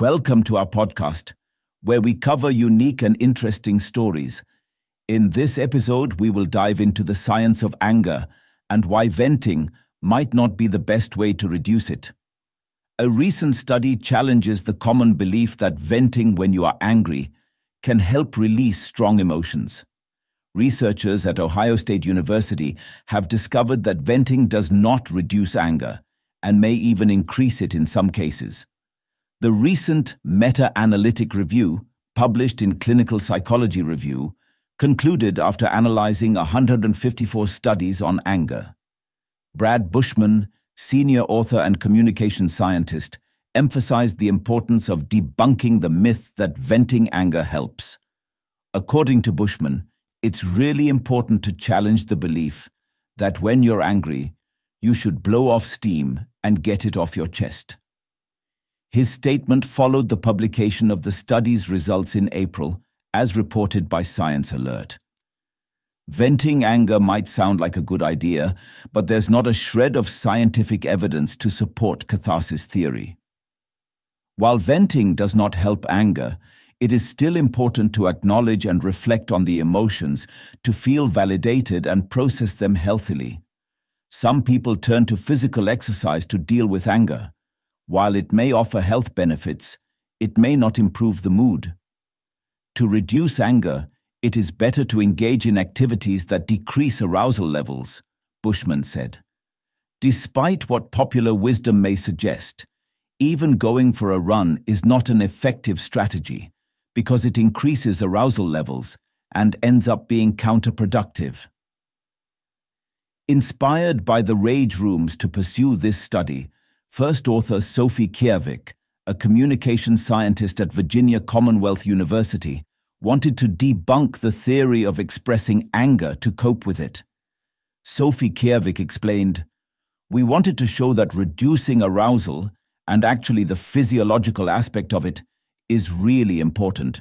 Welcome to our podcast, where we cover unique and interesting stories. In this episode, we will dive into the science of anger and why venting might not be the best way to reduce it. A recent study challenges the common belief that venting when you are angry can help release strong emotions. Researchers at Ohio State University have discovered that venting does not reduce anger and may even increase it in some cases. The recent meta-analytic review, published in Clinical Psychology Review, concluded after analyzing 154 studies on anger. Brad Bushman, senior author and communication scientist, emphasized the importance of debunking the myth that venting anger helps. According to Bushman, it's really important to challenge the belief that when you're angry, you should blow off steam and get it off your chest. His statement followed the publication of the study's results in April, as reported by Science Alert. Venting anger might sound like a good idea, but there's not a shred of scientific evidence to support catharsis theory. While venting does not help anger, it is still important to acknowledge and reflect on the emotions, to feel validated and process them healthily. Some people turn to physical exercise to deal with anger. While it may offer health benefits, it may not improve the mood. To reduce anger, it is better to engage in activities that decrease arousal levels, Bushman said. Despite what popular wisdom may suggest, even going for a run is not an effective strategy because it increases arousal levels and ends up being counterproductive. Inspired by the rage rooms to pursue this study, First author Sophie Kjærvik, a communication scientist at Virginia Commonwealth University, wanted to debunk the theory of expressing anger to cope with it. Sophie Kjærvik explained, We wanted to show that reducing arousal, and actually the physiological aspect of it, is really important.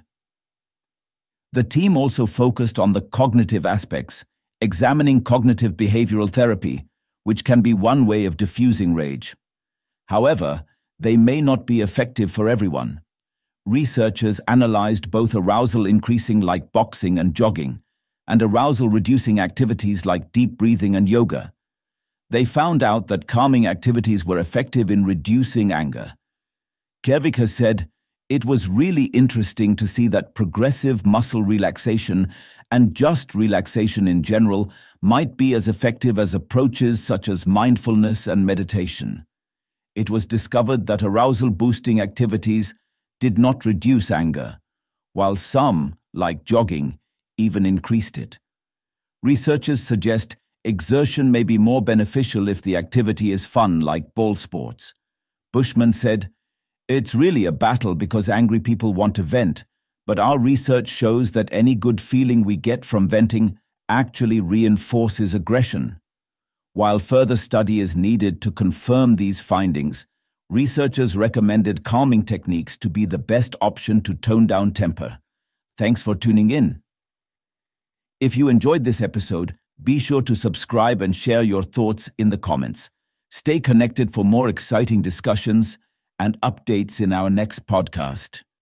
The team also focused on the cognitive aspects, examining cognitive behavioral therapy, which can be one way of diffusing rage. However, they may not be effective for everyone. Researchers analyzed both arousal increasing like boxing and jogging, and arousal reducing activities like deep breathing and yoga. They found out that calming activities were effective in reducing anger. Kjærvik has said, it was really interesting to see that progressive muscle relaxation and just relaxation in general might be as effective as approaches such as mindfulness and meditation it was discovered that arousal-boosting activities did not reduce anger, while some, like jogging, even increased it. Researchers suggest exertion may be more beneficial if the activity is fun, like ball sports. Bushman said, It's really a battle because angry people want to vent, but our research shows that any good feeling we get from venting actually reinforces aggression. While further study is needed to confirm these findings, researchers recommended calming techniques to be the best option to tone down temper. Thanks for tuning in. If you enjoyed this episode, be sure to subscribe and share your thoughts in the comments. Stay connected for more exciting discussions and updates in our next podcast.